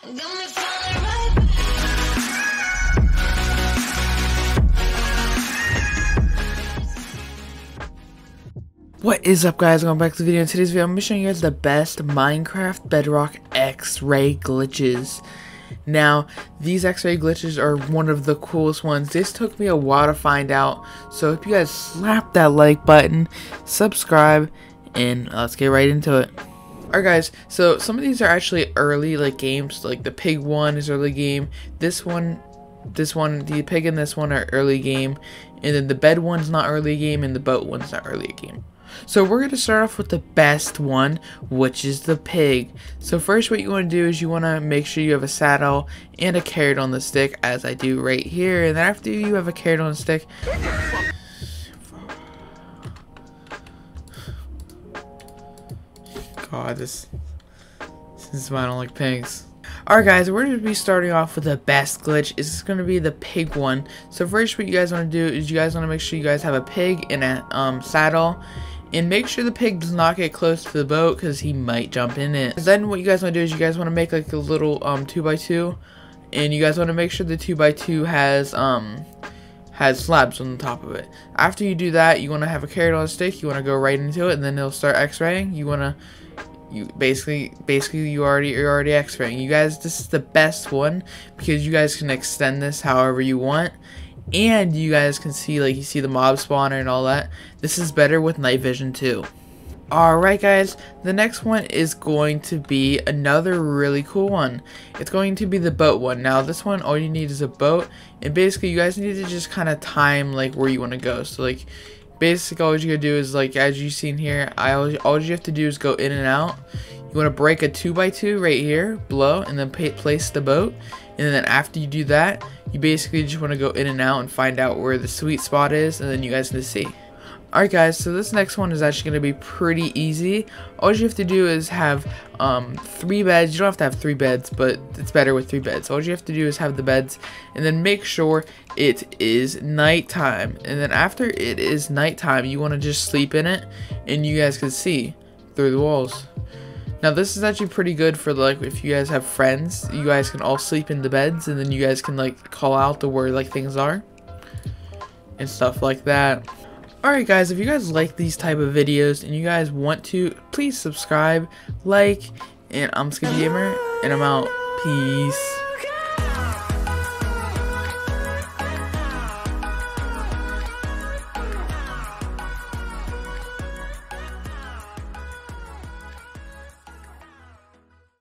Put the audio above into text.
What is up guys, welcome back to the video. In today's video, I'm going to be showing you guys the best Minecraft Bedrock X-Ray glitches. Now, these X-Ray glitches are one of the coolest ones. This took me a while to find out, so if you guys slap that like button, subscribe, and let's get right into it. Alright guys, so some of these are actually early like games, like the pig one is early game, this one this one, the pig and this one are early game, and then the bed one's not early game, and the boat one's not early game. So we're going to start off with the best one, which is the pig. So first what you want to do is you want to make sure you have a saddle and a carrot on the stick, as I do right here, and then after you have a carrot on the stick, God, this, this is why I don't like pigs. Alright guys, we're going to be starting off with the best glitch. This is going to be the pig one. So first what you guys want to do is you guys want to make sure you guys have a pig in a um, saddle. And make sure the pig does not get close to the boat because he might jump in it. Then what you guys want to do is you guys want to make like a little um 2x2. And you guys want to make sure the 2x2 has um has slabs on the top of it. After you do that, you want to have a carrot on a stick. You want to go right into it, and then it'll start X-raying. You want to, you basically, basically, you already, you're already X-raying. You guys, this is the best one because you guys can extend this however you want, and you guys can see, like, you see the mob spawner and all that. This is better with night vision too. Alright guys, the next one is going to be another really cool one. It's going to be the boat one. Now this one, all you need is a boat, and basically you guys need to just kind of time like where you want to go. So like, basically all you gotta do is like, as you seen here, I all, all you have to do is go in and out. You want to break a 2x2 right here, below, and then place the boat. And then after you do that, you basically just want to go in and out and find out where the sweet spot is, and then you guys can see. Alright guys, so this next one is actually going to be pretty easy. All you have to do is have um, three beds. You don't have to have three beds, but it's better with three beds. All you have to do is have the beds and then make sure it is nighttime. And then after it is nighttime, you want to just sleep in it and you guys can see through the walls. Now this is actually pretty good for like if you guys have friends, you guys can all sleep in the beds and then you guys can like call out the where like things are and stuff like that. Alright guys, if you guys like these type of videos and you guys want to, please subscribe, like, and I'm Skippy Gamer, and I'm out. Peace.